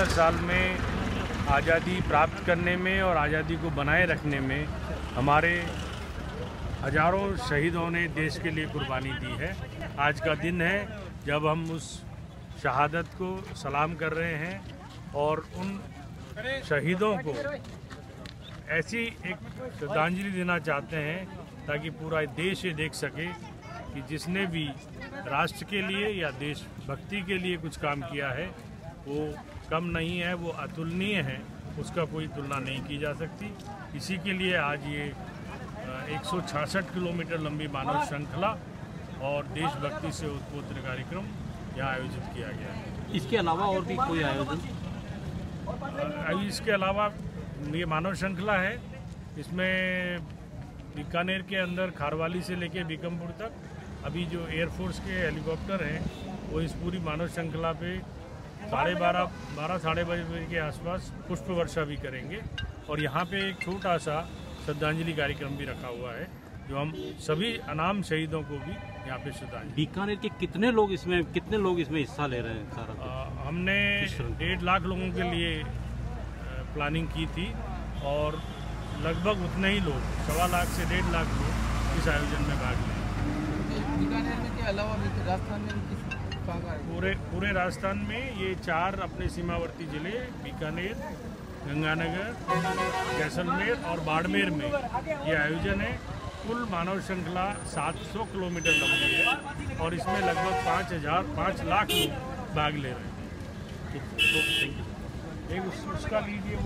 पचहत्तर साल में आज़ादी प्राप्त करने में और आज़ादी को बनाए रखने में हमारे हज़ारों शहीदों ने देश के लिए कुर्बानी दी है। आज का दिन है जब हम उस शहादत को सलाम कर रहे हैं और उन शहीदों को ऐसी एक श्रद्धांजलि देना चाहते हैं ताकि पूरा देश ये देख सके कि जिसने भी राष्ट्र के लिए या देशभक्ति के लिए कुछ काम किया है वो कम नहीं है वो अतुलनीय है उसका कोई तुलना नहीं की जा सकती। इसी के लिए आज ये एक किलोमीटर लंबी मानव श्रृंखला और देशभक्ति से उत्पोत्र कार्यक्रम यहाँ आयोजित किया गया है। इसके अलावा और भी कोई आयोजन? अभी इसके अलावा ये मानव श्रृंखला है इसमें बीकानेर के अंदर खारवाली से लेके बीकमपुर तक अभी जो एयरफोर्स के हेलीकॉप्टर हैं वो इस पूरी मानव श्रृंखला पे साढ़े बारह बारह साढ़े बारह बजे के आसपास पुष्प वर्षा भी करेंगे। और यहाँ पे एक छोटा सा श्रद्धांजलि कार्यक्रम भी रखा हुआ है जो हम सभी अनाम शहीदों को भी यहाँ पे श्रद्धांजलि बीकानेर के कितने लोग इसमें कितने लोग इसमें हिस्सा ले रहे हैं सारा आ, हमने डेढ़ लाख लोगों के लिए प्लानिंग की थी और लगभग उतने ही लोग सवा लाख से डेढ़ लाख लोग इस आयोजन में भाग लें बीकानेर में के अलावा राजस्थान में पूरे पूरे राजस्थान में ये चार अपने सीमावर्ती ज़िले, बीकानेर, गंगानगर, जैसलमेर और बाड़मेर में ये आयोजन है। कुल मानव श्रृंखला 700 किलोमीटर लंबी है और इसमें लगभग पाँच हज़ार, पाँच लाख लोग भाग ले रहे हैं। थैंक यू एक उसका लीजिए।